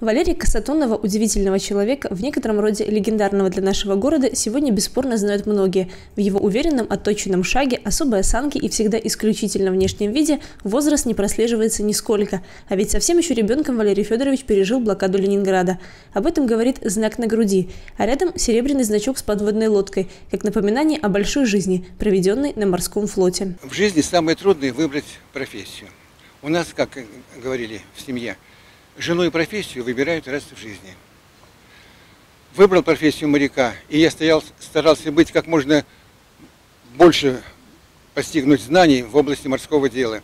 Валерия Касатонова, удивительного человека, в некотором роде легендарного для нашего города, сегодня бесспорно знают многие. В его уверенном, отточенном шаге, особой осанке и всегда исключительно внешнем виде возраст не прослеживается нисколько. А ведь совсем еще ребенком Валерий Федорович пережил блокаду Ленинграда. Об этом говорит знак на груди, а рядом серебряный значок с подводной лодкой, как напоминание о большой жизни, проведенной на морском флоте. В жизни самое трудное выбрать профессию. У нас, как говорили в семье, жену и профессию выбирают раз в жизни. Выбрал профессию моряка, и я стоял, старался быть как можно больше постигнуть знаний в области морского дела.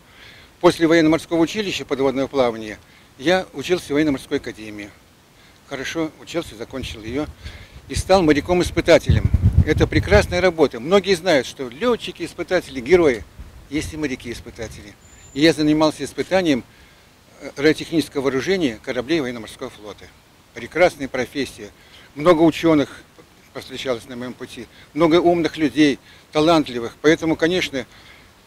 После военно-морского училища подводного плавания я учился в военно-морской академии. Хорошо учился, закончил ее и стал моряком-испытателем. Это прекрасная работа. Многие знают, что летчики, испытатели, герои, есть и моряки-испытатели. И я занимался испытанием радиотехнического вооружения кораблей военно-морского флота. Прекрасная профессия. Много ученых повстречалось на моем пути, много умных людей, талантливых. Поэтому, конечно,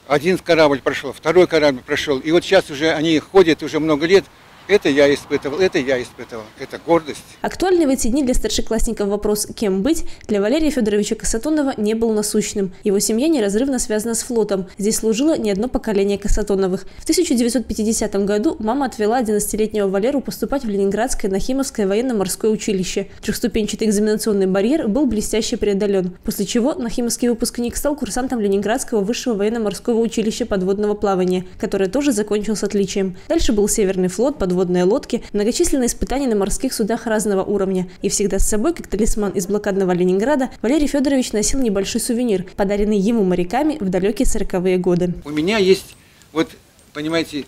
один корабль прошел, второй корабль прошел. И вот сейчас уже они ходят уже много лет – это я испытывал, это я испытывал. Это гордость. Актуальный в эти дни для старшеклассников вопрос «Кем быть?» для Валерия Федоровича Касатонова не был насущным. Его семья неразрывно связана с флотом. Здесь служило не одно поколение Касатоновых. В 1950 году мама отвела 11-летнего Валеру поступать в Ленинградское Нахимовское военно-морское училище. Трехступенчатый экзаменационный барьер был блестяще преодолен, после чего Нахимовский выпускник стал курсантом Ленинградского высшего военно-морского училища подводного плавания, которое тоже закончил с отличием. Дальше был Северный флот, подводный подводные лодки, многочисленные испытания на морских судах разного уровня. И всегда с собой, как талисман из блокадного Ленинграда, Валерий Федорович носил небольшой сувенир, подаренный ему моряками в далекие сороковые годы. У меня есть, вот, понимаете,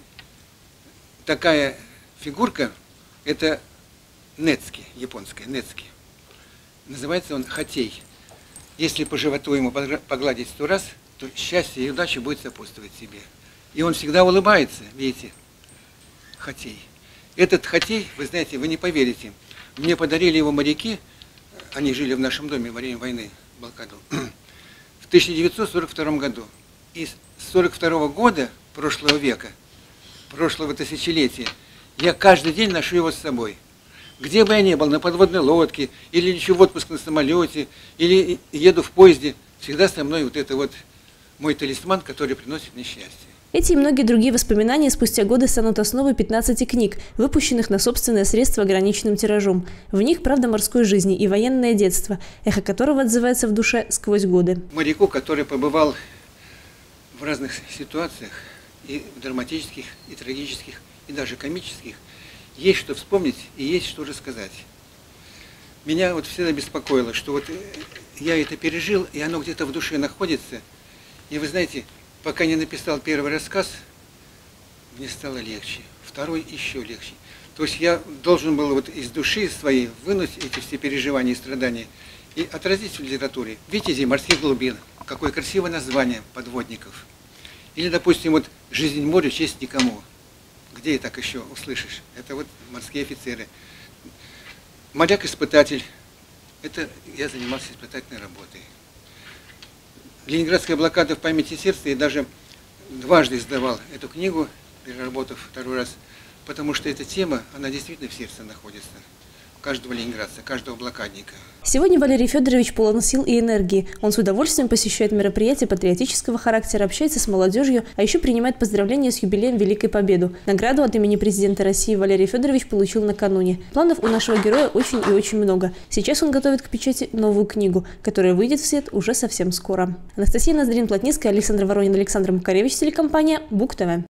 такая фигурка, это Нецки, японская, Нецки. Называется он Хатей. Если по животу ему погладить сто раз, то счастье и удача будет сопутствовать себе. И он всегда улыбается, видите, Хатей. Этот хатей, вы знаете, вы не поверите, мне подарили его моряки, они жили в нашем доме во время войны, блокаду, в 1942 году. И с 1942 года прошлого века, прошлого тысячелетия, я каждый день ношу его с собой. Где бы я ни был, на подводной лодке, или лечу в отпуск на самолете, или еду в поезде, всегда со мной вот это вот мой талисман, который приносит мне счастье. Эти и многие другие воспоминания спустя годы станут основой 15 книг, выпущенных на собственное средство ограниченным тиражом. В них правда морской жизни и военное детство, эхо которого отзывается в душе сквозь годы. Моряку, который побывал в разных ситуациях, и драматических, и трагических, и даже комических, есть что вспомнить и есть что рассказать. Меня вот всегда беспокоило, что вот я это пережил, и оно где-то в душе находится. И вы знаете, Пока не написал первый рассказ, мне стало легче. Второй еще легче. То есть я должен был вот из души своей вынуть эти все переживания и страдания и отразить в литературе. Витязи морских глубин. Какое красивое название подводников. Или, допустим, вот «Жизнь моря, честь никому». Где так еще услышишь? Это вот морские офицеры. Моряк-испытатель. Это я занимался испытательной работой. Ленинградская блокада в памяти сердца, и даже дважды издавал эту книгу, переработав второй раз, потому что эта тема, она действительно в сердце находится каждого ленинградца, каждого блокадника. Сегодня Валерий Федорович полон сил и энергии. Он с удовольствием посещает мероприятия патриотического характера, общается с молодежью, а еще принимает поздравления с юбилеем Великой Победы. Награду от имени президента России Валерий Федорович получил накануне. Планов у нашего героя очень и очень много. Сейчас он готовит к печати новую книгу, которая выйдет в свет уже совсем скоро. Анастасия Ноздрин-Плотницкая, Александр Воронин, Александр Макаревич, телекомпания БУК ТВ.